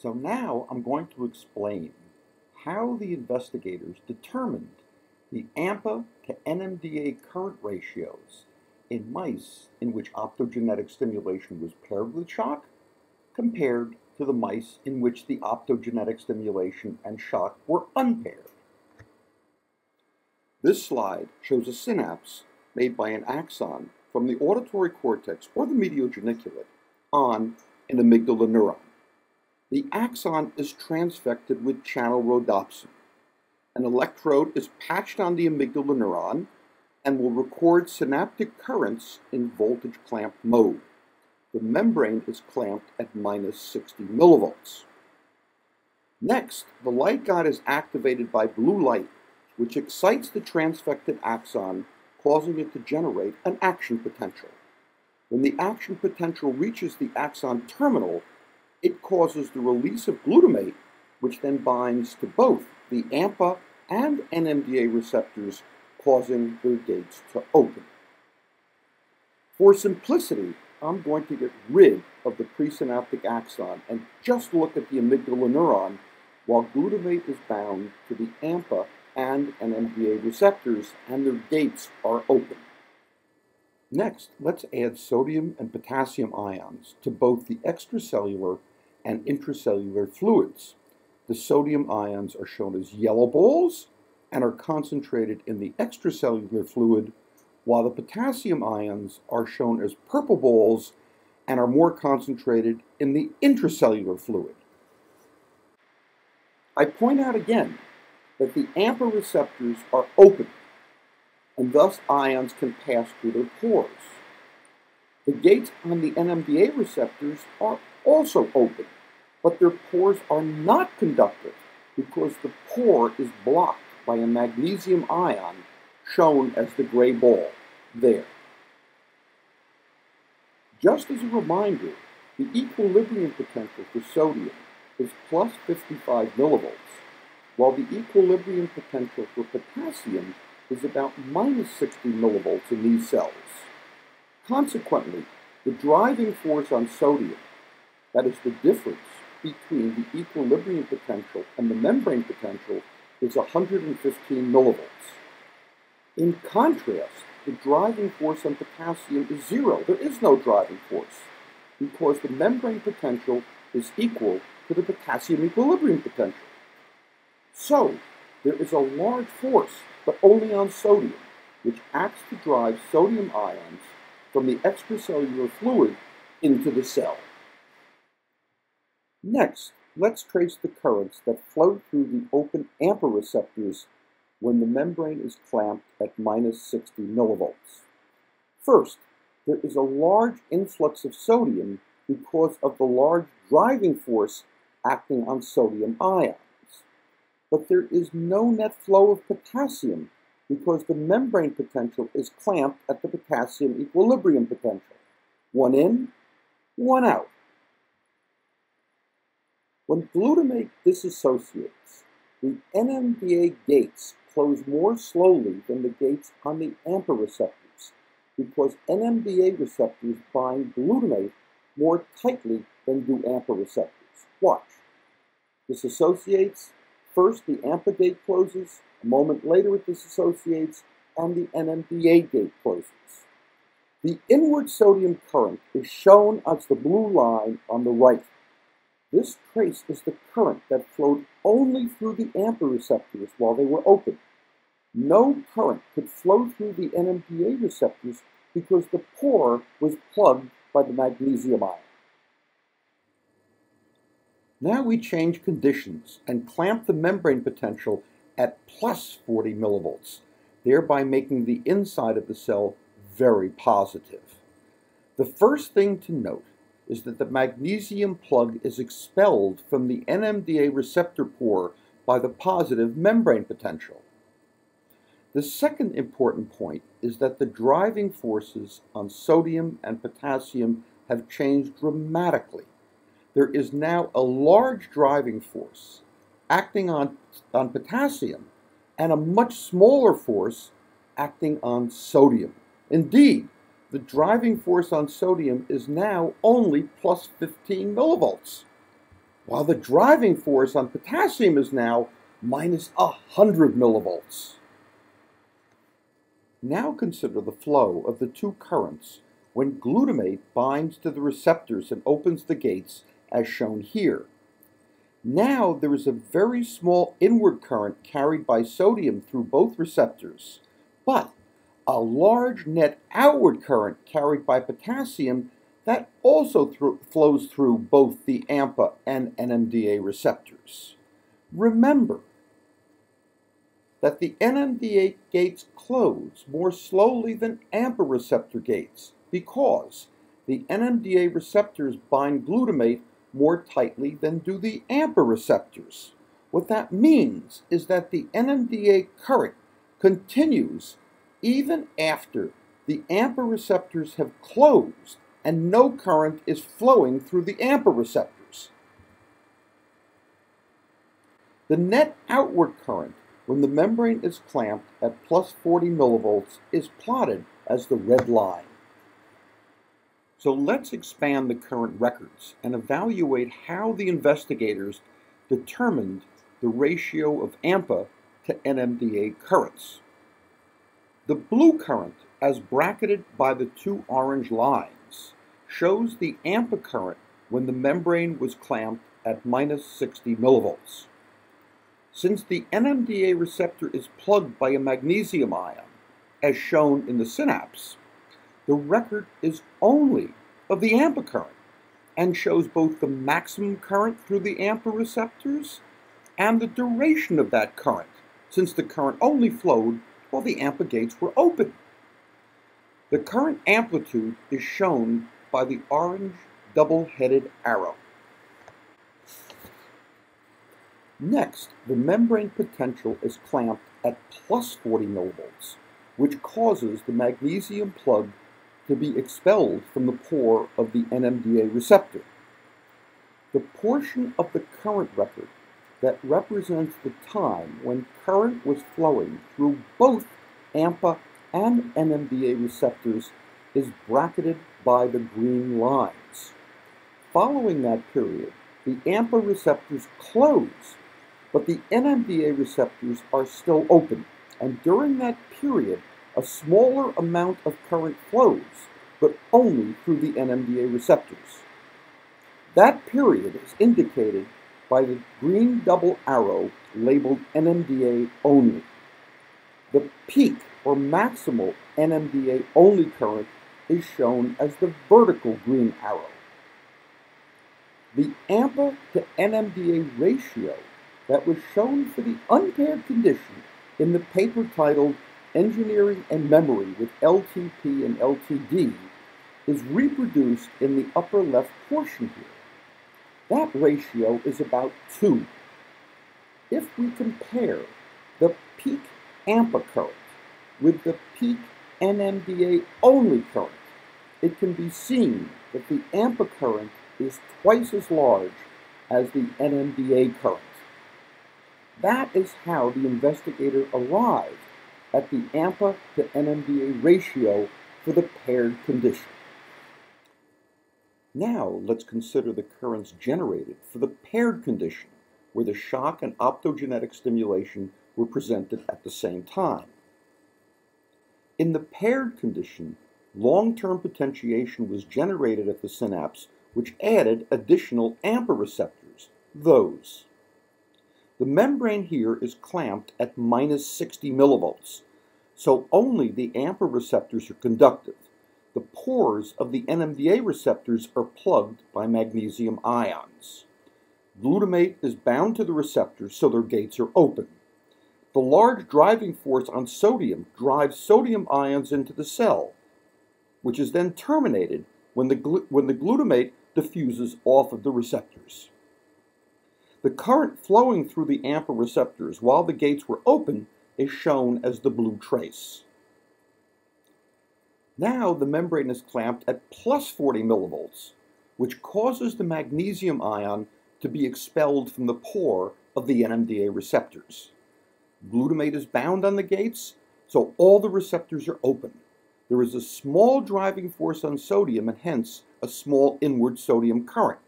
So now I'm going to explain how the investigators determined the AMPA to NMDA current ratios in mice in which optogenetic stimulation was paired with shock compared to the mice in which the optogenetic stimulation and shock were unpaired. This slide shows a synapse made by an axon from the auditory cortex or the medial geniculate on an amygdala neuron. The axon is transfected with channel rhodopsin. An electrode is patched on the amygdala neuron and will record synaptic currents in voltage clamp mode. The membrane is clamped at minus 60 millivolts. Next, the light guide is activated by blue light, which excites the transfected axon, causing it to generate an action potential. When the action potential reaches the axon terminal, it causes the release of glutamate, which then binds to both the AMPA and NMDA receptors, causing their gates to open. For simplicity, I'm going to get rid of the presynaptic axon and just look at the amygdala neuron while glutamate is bound to the AMPA and NMDA receptors and their gates are open. Next, let's add sodium and potassium ions to both the extracellular and intracellular fluids. The sodium ions are shown as yellow balls and are concentrated in the extracellular fluid, while the potassium ions are shown as purple balls and are more concentrated in the intracellular fluid. I point out again that the AMPA receptors are open, and thus ions can pass through their pores. The gates on the NMDA receptors are also open, but their pores are not conductive because the pore is blocked by a magnesium ion shown as the gray ball there. Just as a reminder, the equilibrium potential for sodium is plus 55 millivolts, while the equilibrium potential for potassium is about minus 60 millivolts in these cells. Consequently, the driving force on sodium, that is the difference between the equilibrium potential and the membrane potential, is 115 millivolts. In contrast, the driving force on potassium is zero. There is no driving force because the membrane potential is equal to the potassium equilibrium potential. So, there is a large force, but only on sodium, which acts to drive sodium ions from the extracellular fluid into the cell. Next, let's trace the currents that flow through the open AMPA receptors when the membrane is clamped at minus 60 millivolts. First, there is a large influx of sodium because of the large driving force acting on sodium ions. But there is no net flow of potassium because the membrane potential is clamped at the potassium equilibrium potential. One in, one out. When glutamate dissociates, the NMDA gates close more slowly than the gates on the AMPA receptors because NMDA receptors bind glutamate more tightly than do AMPA receptors. Watch. Dissociates, first the AMPA gate closes, a moment later it dissociates, and the NMDA gate closes. The inward sodium current is shown as the blue line on the right. This trace is the current that flowed only through the AMPA receptors while they were open. No current could flow through the NMDA receptors because the pore was plugged by the magnesium ion. Now we change conditions and clamp the membrane potential at plus 40 millivolts, thereby making the inside of the cell very positive. The first thing to note is that the magnesium plug is expelled from the NMDA receptor pore by the positive membrane potential. The second important point is that the driving forces on sodium and potassium have changed dramatically. There is now a large driving force acting on, on potassium and a much smaller force acting on sodium. Indeed, the driving force on sodium is now only plus 15 millivolts. while the driving force on potassium is now minus 100 millivolts. Now consider the flow of the two currents when glutamate binds to the receptors and opens the gates as shown here. Now there is a very small inward current carried by sodium through both receptors, but a large net outward current carried by potassium that also through, flows through both the AMPA and NMDA receptors. Remember that the NMDA gates close more slowly than AMPA receptor gates because the NMDA receptors bind glutamate more tightly than do the AMPA receptors. What that means is that the NMDA current continues even after the AMPA receptors have closed and no current is flowing through the AMPA receptors. The net outward current when the membrane is clamped at plus 40 millivolts is plotted as the red line. So let's expand the current records and evaluate how the investigators determined the ratio of AMPA to NMDA currents. The blue current, as bracketed by the two orange lines, shows the AMPA current when the membrane was clamped at minus 60 millivolts. Since the NMDA receptor is plugged by a magnesium ion, as shown in the synapse, the record is only of the AMPA current and shows both the maximum current through the AMPA receptors and the duration of that current, since the current only flowed while the AMPA gates were open. The current amplitude is shown by the orange double-headed arrow. Next, the membrane potential is clamped at plus 40 millivolts, which causes the magnesium plug to be expelled from the pore of the NMDA receptor. The portion of the current record that represents the time when current was flowing through both AMPA and NMDA receptors is bracketed by the green lines. Following that period, the AMPA receptors close, but the NMDA receptors are still open, and during that period, a smaller amount of current flows, but only through the NMDA receptors. That period is indicated by the green double arrow labeled NMDA only. The peak or maximal NMDA only current is shown as the vertical green arrow. The AMPA to NMDA ratio that was shown for the unpaired condition in the paper titled Engineering and Memory with LTP and LTD is reproduced in the upper left portion here. That ratio is about 2. If we compare the peak AMPA current with the peak NMDA only current, it can be seen that the AMPA current is twice as large as the NMDA current. That is how the investigator arrived at the AMPA to NMDA ratio for the paired condition. Now let's consider the currents generated for the paired condition, where the shock and optogenetic stimulation were presented at the same time. In the paired condition, long-term potentiation was generated at the synapse, which added additional AMPA receptors, those. The membrane here is clamped at minus 60 millivolts, so only the AMPA receptors are conductive. The pores of the NMDA receptors are plugged by magnesium ions. Glutamate is bound to the receptors so their gates are open. The large driving force on sodium drives sodium ions into the cell, which is then terminated when the, when the glutamate diffuses off of the receptors. The current flowing through the AMPA receptors while the gates were open is shown as the blue trace. Now the membrane is clamped at plus 40 millivolts, which causes the magnesium ion to be expelled from the pore of the NMDA receptors. Glutamate is bound on the gates, so all the receptors are open. There is a small driving force on sodium and hence a small inward sodium current.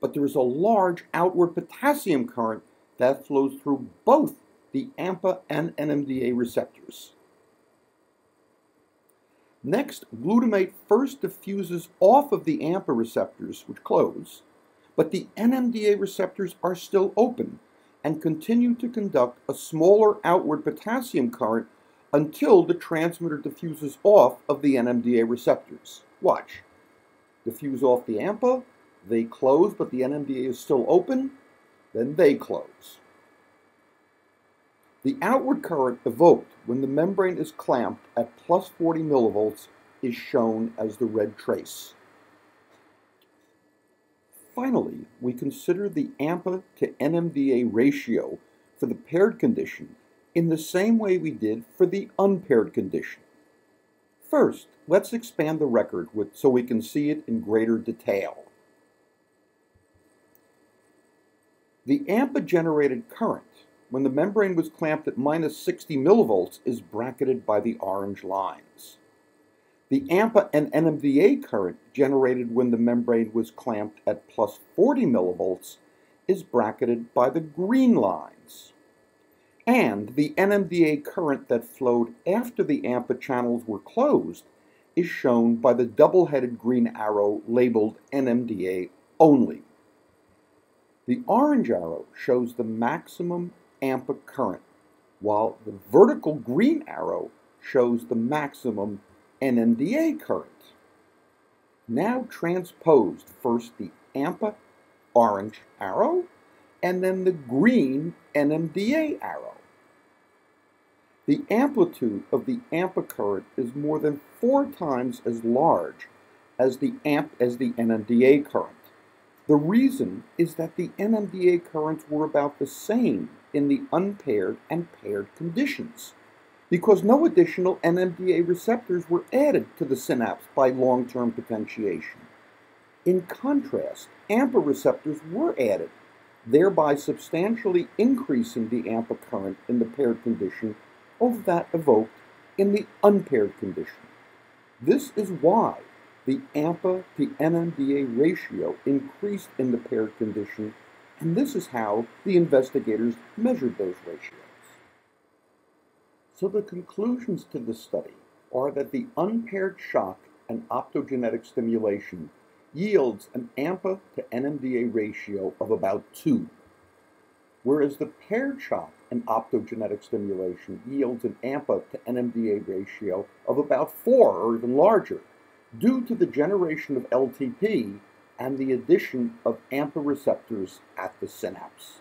But there is a large outward potassium current that flows through both the AMPA and NMDA receptors. Next, glutamate first diffuses off of the AMPA receptors, which close, but the NMDA receptors are still open and continue to conduct a smaller outward potassium current until the transmitter diffuses off of the NMDA receptors. Watch. Diffuse off the AMPA, they close, but the NMDA is still open, then they close. The outward current evoked when the membrane is clamped at plus 40 millivolts is shown as the red trace. Finally, we consider the AMPA to NMDA ratio for the paired condition in the same way we did for the unpaired condition. First, let's expand the record with, so we can see it in greater detail. The AMPA-generated current when the membrane was clamped at minus 60 millivolts is bracketed by the orange lines. The AMPA and NMDA current generated when the membrane was clamped at plus 40 millivolts is bracketed by the green lines. And the NMDA current that flowed after the AMPA channels were closed is shown by the double-headed green arrow labeled NMDA only. The orange arrow shows the maximum AMPA current, while the vertical green arrow shows the maximum NMDA current. Now transposed first the AMPA orange arrow and then the green NMDA arrow. The amplitude of the AMPA current is more than four times as large as the AMP as the NMDA current. The reason is that the NMDA currents were about the same in the unpaired and paired conditions because no additional NMDA receptors were added to the synapse by long-term potentiation. In contrast, AMPA receptors were added, thereby substantially increasing the AMPA current in the paired condition over that evoked in the unpaired condition. This is why the AMPA to NMDA ratio increased in the paired condition, and this is how the investigators measured those ratios. So the conclusions to the study are that the unpaired shock and optogenetic stimulation yields an AMPA to NMDA ratio of about 2, whereas the paired shock and optogenetic stimulation yields an AMPA to NMDA ratio of about 4 or even larger, due to the generation of LTP and the addition of AMPA receptors at the synapse.